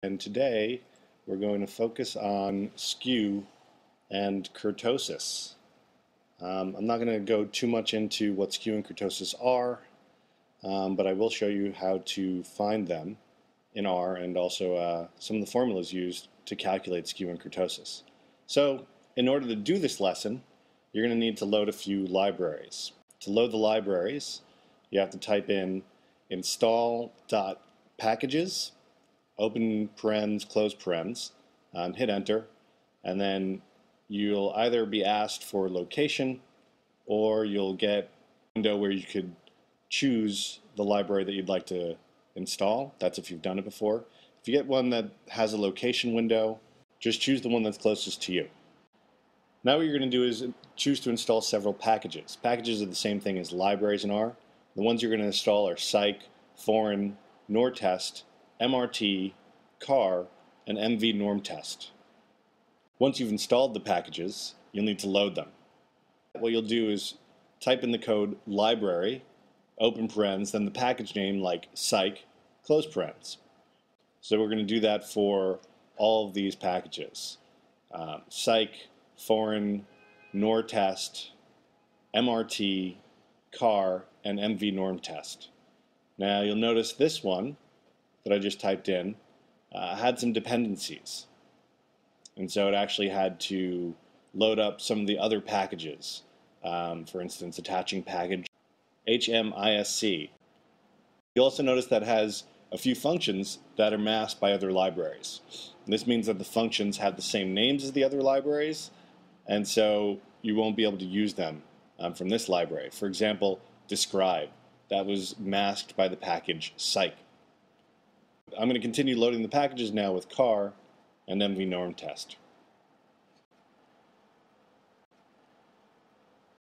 And today we're going to focus on skew and kurtosis. Um, I'm not going to go too much into what skew and kurtosis are, um, but I will show you how to find them in R and also uh, some of the formulas used to calculate skew and kurtosis. So in order to do this lesson, you're going to need to load a few libraries. To load the libraries, you have to type in install.packages open parens, close parens, um, hit enter, and then you'll either be asked for location or you'll get a window where you could choose the library that you'd like to install. That's if you've done it before. If you get one that has a location window, just choose the one that's closest to you. Now what you're going to do is choose to install several packages. Packages are the same thing as libraries in R. The ones you're going to install are psych, Foreign, Nortest, MRT, CAR, and mvnormtest. Once you've installed the packages, you'll need to load them. What you'll do is type in the code library, open parens, then the package name like psych, close parens. So we're going to do that for all of these packages. Um, psych, foreign, nortest, MRT, CAR, and mvnormtest. Now you'll notice this one that I just typed in uh, had some dependencies. And so it actually had to load up some of the other packages. Um, for instance, attaching package HMISC. You also notice that has a few functions that are masked by other libraries. And this means that the functions have the same names as the other libraries, and so you won't be able to use them um, from this library. For example, describe. That was masked by the package psych. I'm going to continue loading the packages now with car and mvnormtest.